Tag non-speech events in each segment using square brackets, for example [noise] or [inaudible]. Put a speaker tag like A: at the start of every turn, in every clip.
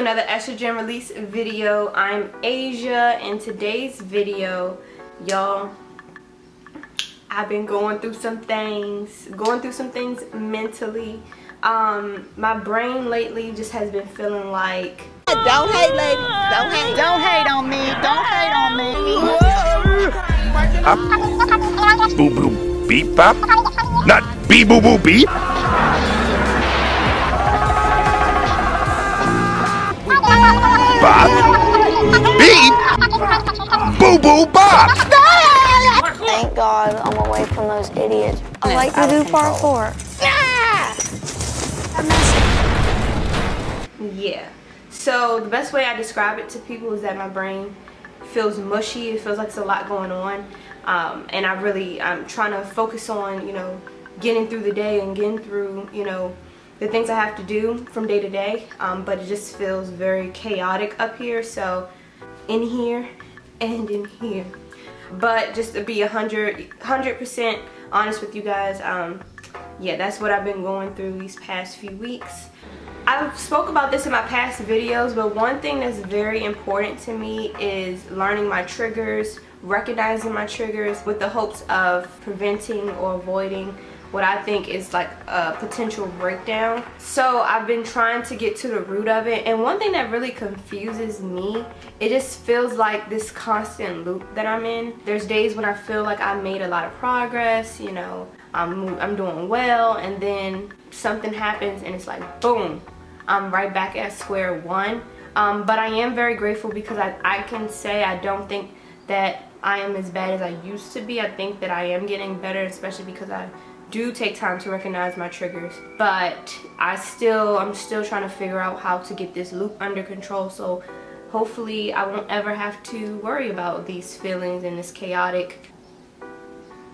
A: another estrogen release video. I'm asia and today's video y'all i've been going through some things going through some things mentally. Um my brain lately just has been feeling like
B: don't hate ladies don't hate. Don't hate on me. Don't hate on
C: me. Boo boo beep bop. Not bee boo boo beep Bop. Beep. Boo boo bop.
D: Thank God I'm away from those idiots. I like to do part four.
A: Yeah. So the best way I describe it to people is that my brain feels mushy. It feels like there's a lot going on. Um, and I really, I'm trying to focus on, you know, getting through the day and getting through, you know, the things I have to do from day to day, um, but it just feels very chaotic up here. So in here and in here. But just to be a 100, 100% honest with you guys, um, yeah, that's what I've been going through these past few weeks. I've spoke about this in my past videos, but one thing that's very important to me is learning my triggers, recognizing my triggers with the hopes of preventing or avoiding what I think is like a potential breakdown. So I've been trying to get to the root of it and one thing that really confuses me, it just feels like this constant loop that I'm in. There's days when I feel like I made a lot of progress, you know, I'm, I'm doing well and then something happens and it's like boom, I'm right back at square one. Um, but I am very grateful because I, I can say I don't think that I am as bad as I used to be. I think that I am getting better, especially because I do take time to recognize my triggers but I still I'm still trying to figure out how to get this loop under control so hopefully I won't ever have to worry about these feelings and this chaotic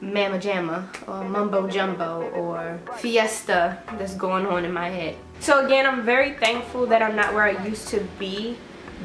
A: mama jamma or mumbo jumbo or fiesta that's going on in my head. So again, I'm very thankful that I'm not where I used to be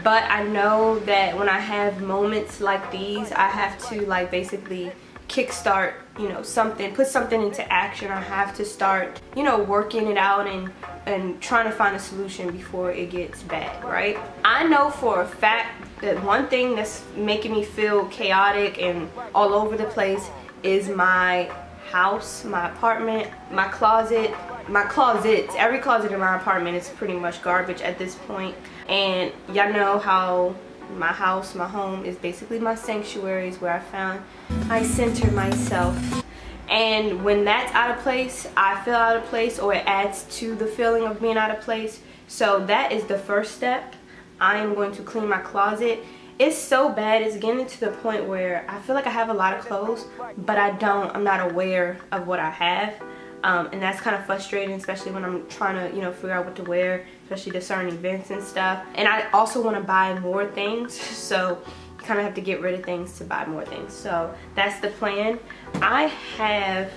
A: but I know that when I have moments like these, I have to like basically kickstart you know something put something into action I have to start you know working it out and and trying to find a solution before it gets bad right? I know for a fact that one thing that's making me feel chaotic and all over the place is my house my apartment my closet my closets. Every closet in my apartment is pretty much garbage at this point. And y'all know how my house, my home is basically my sanctuary is where I found I center myself. And when that's out of place, I feel out of place or it adds to the feeling of being out of place. So that is the first step. I am going to clean my closet. It's so bad, it's getting to the point where I feel like I have a lot of clothes, but I don't, I'm not aware of what I have. Um, and that's kind of frustrating especially when I'm trying to you know figure out what to wear especially to certain events and stuff. And I also want to buy more things [laughs] so you kind of have to get rid of things to buy more things. So that's the plan. I have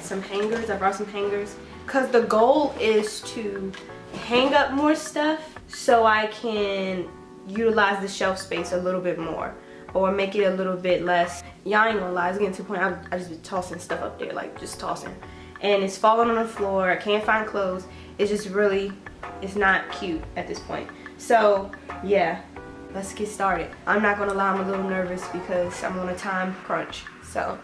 A: some hangers I brought some hangers. Because the goal is to hang up more stuff so I can utilize the shelf space a little bit more or make it a little bit less. Y'all ain't gonna lie it's getting to the point I, I just be tossing stuff up there like just tossing. And it's falling on the floor. I can't find clothes. It's just really, it's not cute at this point. So yeah, let's get started. I'm not gonna lie, I'm a little nervous because I'm on a time crunch. So,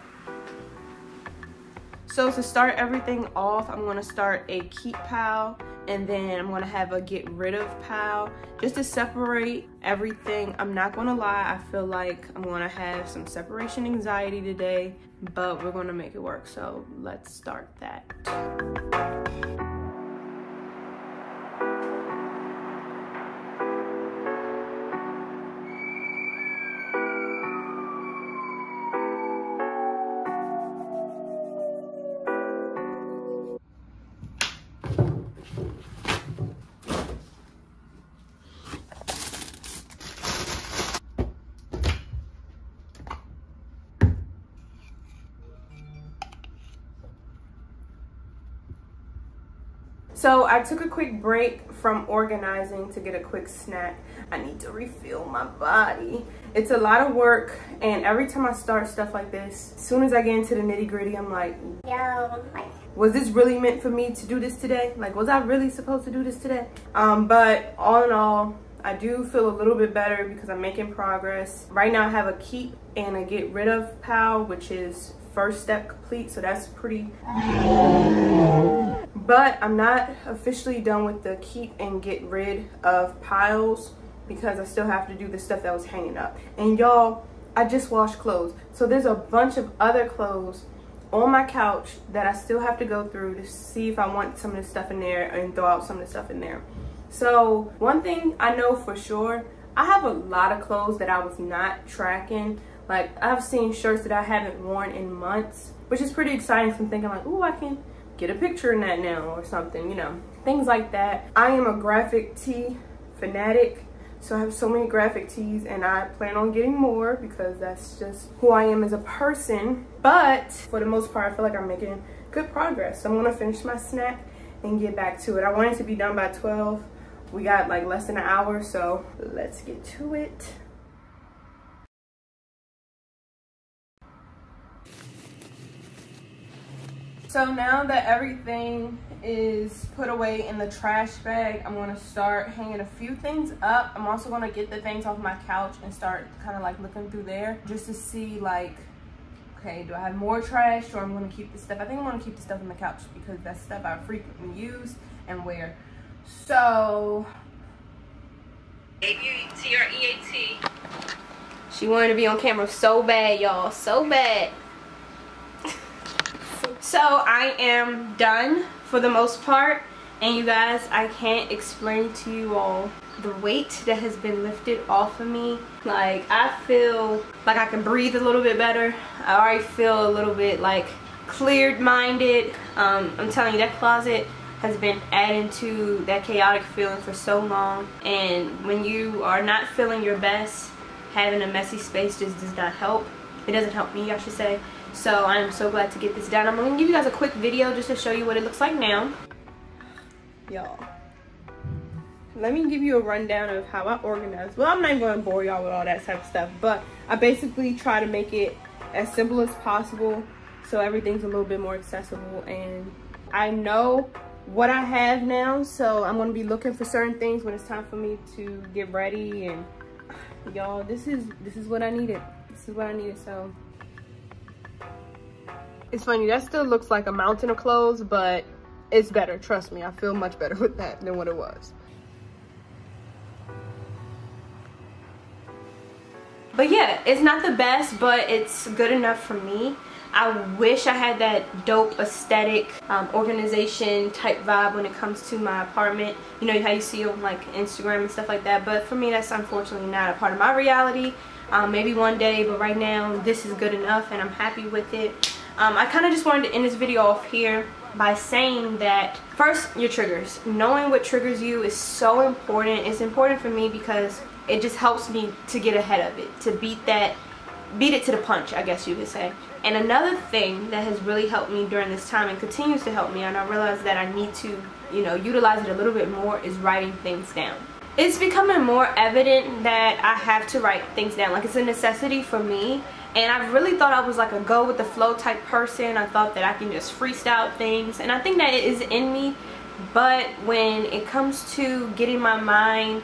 A: so to start everything off, I'm gonna start a keep pile and then I'm gonna have a get rid of pile just to separate everything. I'm not gonna lie, I feel like I'm gonna have some separation anxiety today, but we're gonna make it work. So let's start that. So I took a quick break from organizing to get a quick snack. I need to refill my body. It's a lot of work and every time I start stuff like this, as soon as I get into the nitty gritty, I'm like,
D: yo, like
A: was this really meant for me to do this today? Like, was I really supposed to do this today? Um, but all in all, I do feel a little bit better because I'm making progress. Right now I have a keep and a get rid of pal, which is first step complete, so that's pretty. But I'm not officially done with the keep and get rid of piles because I still have to do the stuff that was hanging up. And y'all, I just washed clothes. So there's a bunch of other clothes on my couch that I still have to go through to see if I want some of the stuff in there and throw out some of the stuff in there. So one thing I know for sure, I have a lot of clothes that I was not tracking. Like I've seen shirts that I haven't worn in months, which is pretty exciting. So I'm thinking like, oh, I can get a picture in that now or something, you know, things like that. I am a graphic tee fanatic. So I have so many graphic tees and I plan on getting more because that's just who I am as a person. But for the most part, I feel like I'm making good progress. So I'm gonna finish my snack and get back to it. I want it to be done by 12. We got like less than an hour, so let's get to it. So now that everything is put away in the trash bag, I'm gonna start hanging a few things up. I'm also gonna get the things off my couch and start kind of like looking through there just to see like, okay, do I have more trash or I'm gonna keep the stuff? I think I'm gonna keep the stuff on the couch because that's stuff I frequently use and wear. So, debut to your EAT. She wanted to be on camera so bad, y'all, so bad. So I am done for the most part. And you guys, I can't explain to you all the weight that has been lifted off of me. Like, I feel like I can breathe a little bit better. I already feel a little bit like cleared minded. Um, I'm telling you, that closet has been adding to that chaotic feeling for so long. And when you are not feeling your best, having a messy space just does not help. It doesn't help me, I should say. So I'm so glad to get this done. I'm going to give you guys a quick video just to show you what it looks like now. Y'all. Let me give you a rundown of how I organize. Well, I'm not going to bore y'all with all that type of stuff. But I basically try to make it as simple as possible so everything's a little bit more accessible. And I know what I have now. So I'm to be looking for certain things when it's time for me to get ready. And y'all, this is, this is what I needed. This is what I needed. So it's funny, that still looks like a mountain of clothes, but it's better. Trust me, I feel much better [laughs] with that than what it was. But yeah, it's not the best, but it's good enough for me. I wish I had that dope aesthetic um, organization type vibe when it comes to my apartment. You know how you see on like Instagram and stuff like that. But for me, that's unfortunately not a part of my reality. Um, maybe one day, but right now, this is good enough and I'm happy with it. Um, I kind of just wanted to end this video off here by saying that first your triggers. Knowing what triggers you is so important. It's important for me because it just helps me to get ahead of it to beat that beat it to the punch I guess you could say. And another thing that has really helped me during this time and continues to help me and I realize that I need to you know utilize it a little bit more is writing things down. It's becoming more evident that I have to write things down. Like it's a necessity for me and I really thought I was like a go with the flow type person. I thought that I can just freestyle things. And I think that it is in me. But when it comes to getting my mind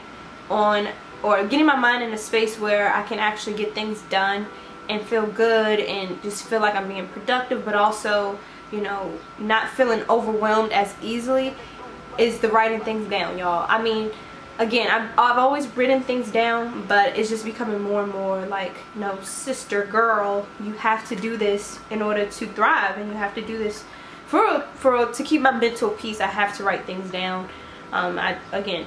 A: on or getting my mind in a space where I can actually get things done and feel good and just feel like I'm being productive but also, you know, not feeling overwhelmed as easily is the writing things down, y'all. I mean, again I've, I've always written things down but it's just becoming more and more like no sister girl you have to do this in order to thrive and you have to do this for for to keep my mental peace I have to write things down. Um, I again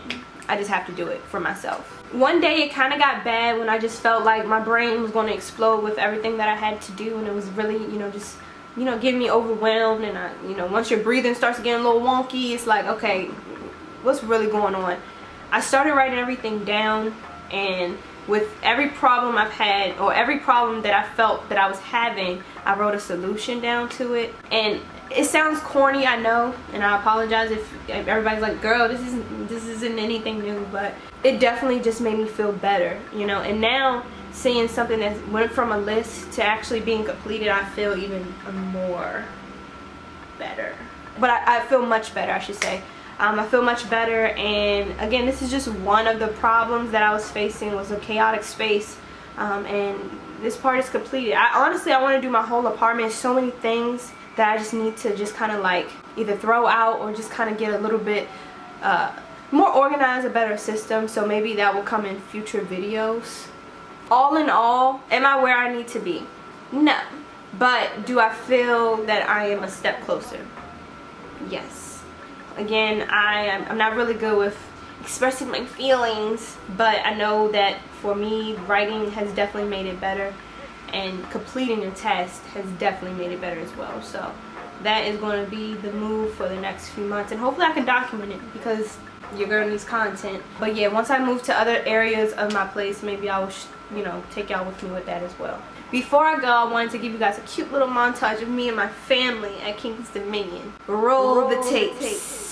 A: I just have to do it for myself. One day it kind of got bad when I just felt like my brain was going to explode with everything that I had to do and it was really you know just you know getting me overwhelmed and I you know once your breathing starts getting a little wonky it's like okay what's really going on I started writing everything down and with every problem I've had or every problem that I felt that I was having I wrote a solution down to it. And it sounds corny I know and I apologize if everybody's like girl this isn't this isn't anything new but it definitely just made me feel better you know? And now seeing something that went from a list to actually being completed I feel even more better. But I, I feel much better I should say um, I feel much better and again this is just one of the problems that I was facing was a chaotic space um, and this part is completed. I honestly I want to do my whole apartment. So many things that I just need to just kind of like either throw out or just kind of get a little bit uh, more organized a better system so maybe that will come in future videos. All in all am I where I need to be? No but do I feel that I am a step closer? Yes again I I'm not really good with expressing my feelings but I know that for me writing has definitely made it better and completing a test has definitely made it better as well so that is going to be the move for the next few months and hopefully I can document it because your girl needs content but yeah once I move to other areas of my place maybe I will you know take y'all with me with that as well before I go, I wanted to give you guys a cute little montage of me and my family at King's Dominion. Roll, Roll the tapes. The tapes.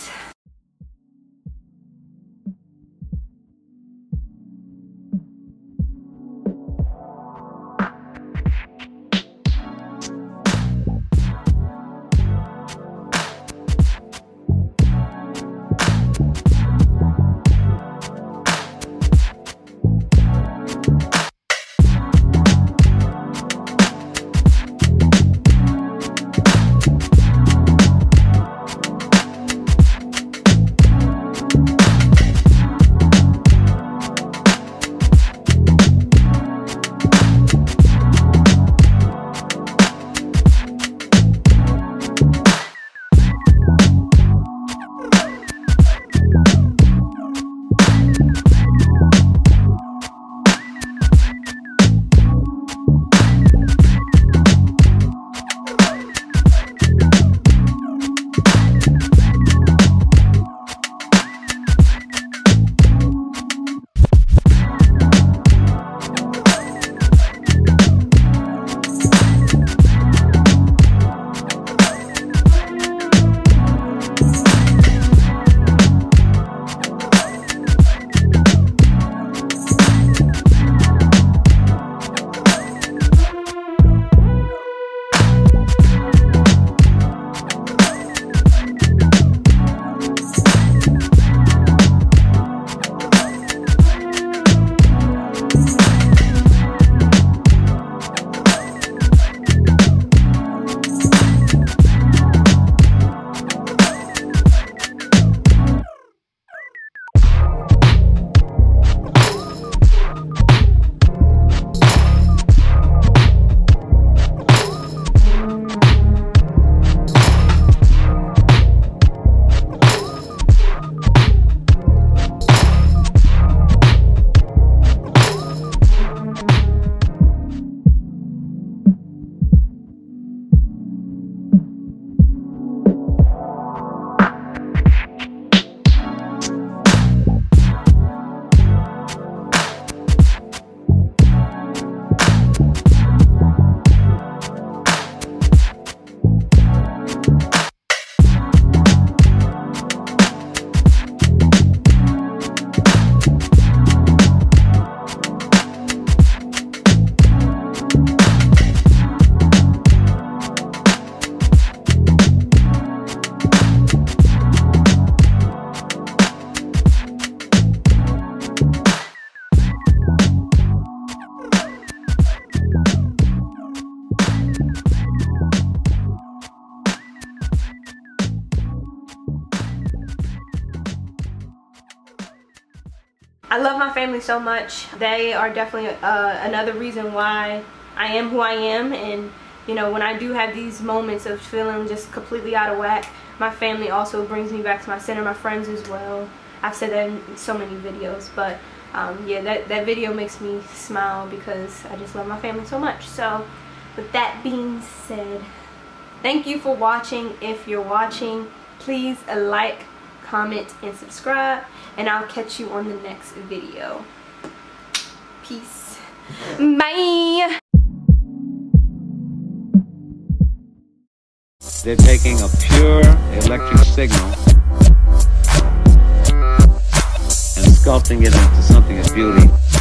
A: I love my family so much. They are definitely uh, another reason why I am who I am. And you know when I do have these moments of feeling just completely out of whack my family also brings me back to my center my friends as well. I've said that in so many videos but um, yeah that, that video makes me smile because I just love my family so much. So with that being said thank you for watching. If you're watching please like comment and subscribe and I'll catch you on the next video. Peace. Bye.
E: They're taking a pure electric signal and sculpting it into something of beauty.